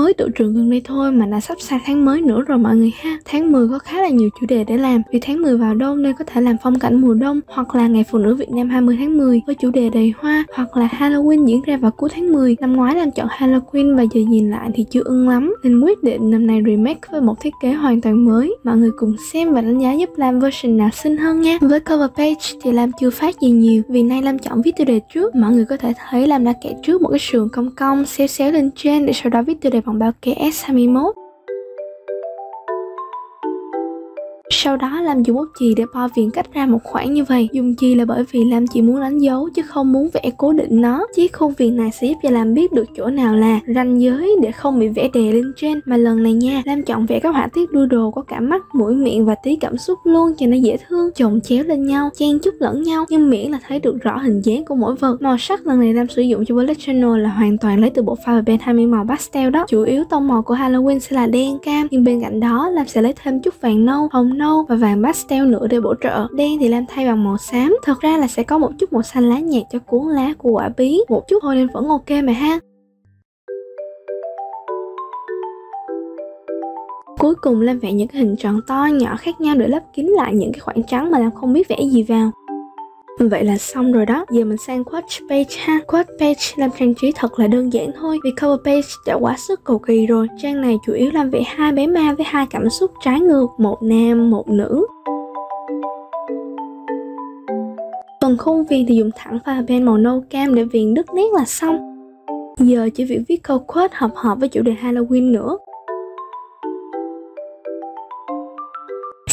mới tự trường gần đây thôi mà đã sắp xa tháng mới nữa rồi mọi người ha. Tháng 10 có khá là nhiều chủ đề để làm. Vì tháng 10 vào đông nên có thể làm phong cảnh mùa đông hoặc là ngày phụ nữ Việt Nam 20 tháng 10 với chủ đề đầy hoa hoặc là Halloween diễn ra vào cuối tháng 10 năm ngoái làm chọn Halloween và giờ nhìn lại thì chưa ưng lắm nên quyết định năm nay remake với một thiết kế hoàn toàn mới. Mọi người cùng xem và đánh giá giúp Lam version nào xinh hơn nha. Với cover page thì Lam chưa phát gì nhiều vì nay Lam chọn viết tiêu đề trước. Mọi người có thể thấy Lam đã kẻ trước một cái sườn cong cong xéo xéo lên trên để sau đó viết tiêu đề bằng bao kê S21 Sau đó Lam dùng bút chì để bo viền cách ra một khoảng như vậy. Dùng chì là bởi vì Lam chỉ muốn đánh dấu chứ không muốn vẽ cố định nó. Chiếc khuôn viền này sẽ giúp cho Lam biết được chỗ nào là ranh giới để không bị vẽ đè lên trên. Mà lần này nha, Lam chọn vẽ các họa tiết đuôi đồ có cả mắt, mũi, miệng và tí cảm xúc luôn cho nó dễ thương. Chồng chéo lên nhau, chen chút lẫn nhau Nhưng miễn là thấy được rõ hình dáng của mỗi vật. Màu sắc lần này Lam sử dụng cho bullet journal là hoàn toàn lấy từ bộ pha và bên 20 màu pastel đó. Chủ yếu tông màu của Halloween sẽ là đen cam Nhưng bên cạnh đó Lam sẽ lấy thêm chút vàng nâu, hồng nâu và vàng pastel nữa để bổ trợ. Đen thì lam thay bằng màu xám. Thật ra là sẽ có một chút màu xanh lá nhạt cho cuốn lá của quả bí. Một chút thôi nên vẫn ok mà ha. Cuối cùng Lam vẽ những hình tròn to nhỏ khác nhau để lấp kín lại những cái khoảng trắng mà Lam không biết vẽ gì vào. Vậy là xong rồi đó, giờ mình sang quote page ha. Quote page làm trang trí thật là đơn giản thôi Vì cover page đã quá sức cầu kỳ rồi. Trang này chủ yếu làm về hai bé ma với hai cảm xúc trái ngược Một nam, một nữ. Phần khung viền thì dùng thẳng pha pen màu nâu cam để viền đứt nét là xong. Giờ chỉ việc viết câu quote hợp hợp với chủ đề Halloween nữa.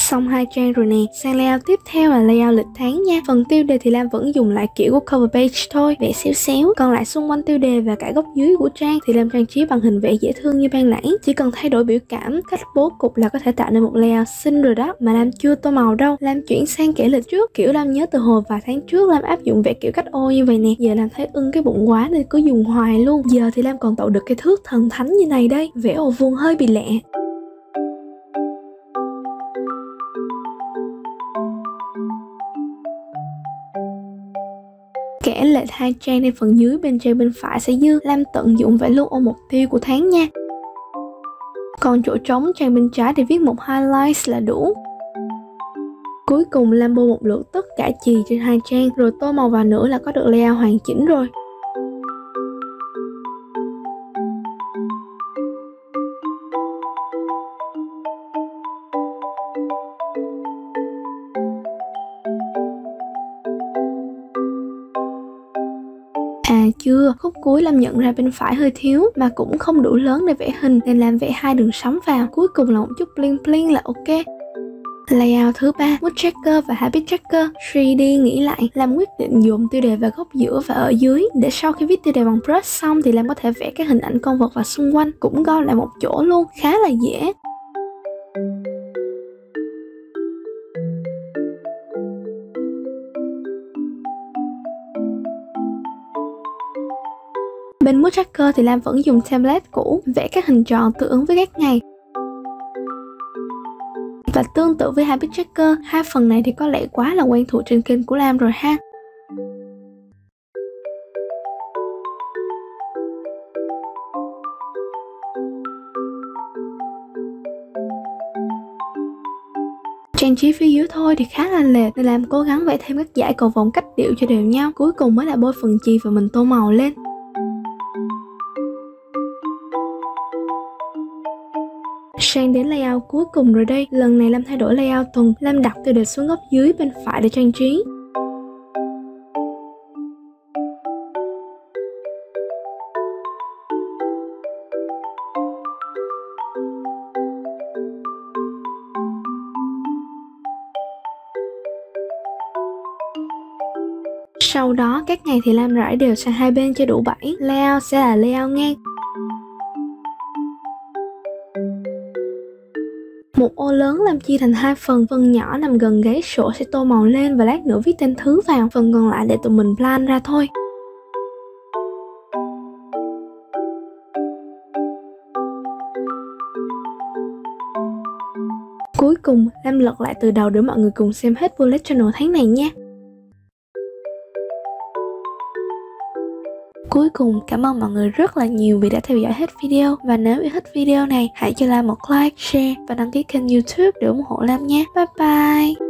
Xong hai trang rồi nè, sang layout tiếp theo là layout lịch tháng nha. Phần tiêu đề thì Lam vẫn dùng lại kiểu của cover page thôi, vẽ xéo xéo. Còn lại xung quanh tiêu đề và cả góc dưới của trang thì Lam trang trí bằng hình vẽ dễ thương như ban nãy. Chỉ cần thay đổi biểu cảm, cách bố cục là có thể tạo nên một layout xinh rồi đó. Mà Lam chưa tô màu đâu, Lam chuyển sang kể lịch trước. Kiểu Lam nhớ từ hồi vài tháng trước Lam áp dụng vẽ kiểu cách ô như vậy nè. Giờ Lam thấy ưng cái bụng quá nên cứ dùng hoài luôn. Giờ thì Lam còn tạo được cái thước thần thánh như này đây. Vẽ ô vuông hơi bị lẹ. Kẻ lệch hai trang lên phần dưới, bên trên, bên phải sẽ dư Lam tận dụng vẽ luôn ô mục tiêu của tháng nha. Còn chỗ trống, trang bên trái thì viết một highlights là đủ. Cuối cùng Lam bô một lượt tất cả chì trên hai trang, rồi tô màu vào nữa là có được layout hoàn chỉnh rồi. Chưa? Khúc cuối Lam nhận ra bên phải hơi thiếu mà cũng không đủ lớn để vẽ hình nên làm vẽ hai đường sóng vào. Cuối cùng là một chút bling bling là ok. Layout thứ ba, Mood Tracker và Habit Tracker. 3D nghĩ lại, làm quyết định dùng tiêu đề vào góc giữa và ở dưới để sau khi viết tiêu đề bằng brush xong thì làm có thể vẽ các hình ảnh con vật và xung quanh. Cũng gom lại một chỗ luôn, khá là dễ. Bên Mood Tracker thì Lam vẫn dùng template cũ vẽ các hình tròn tương ứng với các ngày. Và tương tự với Habit Tracker, hai phần này thì có lẽ quá là quen thuộc trên kênh của Lam rồi ha. Trang trí phía dưới thôi thì khá là lệch nên làm cố gắng vẽ thêm các dải cầu vòng cách điệu cho đều nhau Cuối cùng mới là bôi phần chì và mình tô màu lên Sang đến layout cuối cùng rồi đây, lần này Lâm thay đổi layout tuần, Lâm đặt từ đề xuống góc dưới bên phải để trang trí. Sau đó các ngày thì Lam rải đều sang hai bên cho đủ bảy Layout sẽ là layout ngang. Ô lớn làm chia thành hai phần, phần nhỏ nằm gần gáy sổ sẽ tô màu lên và lát nữa viết tên thứ vào, phần còn lại để tụi mình plan ra thôi. Cuối cùng, Lam lật lại từ đầu để mọi người cùng xem hết bullet journal tháng này nha. Cuối cùng cảm ơn mọi người rất là nhiều vì đã theo dõi hết video và nếu yêu thích video này hãy cho Lam một like, share và đăng ký kênh youtube để ủng hộ Lam nhé. Bye bye!